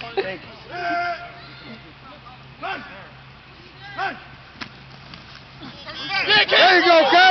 Thank you. There you go,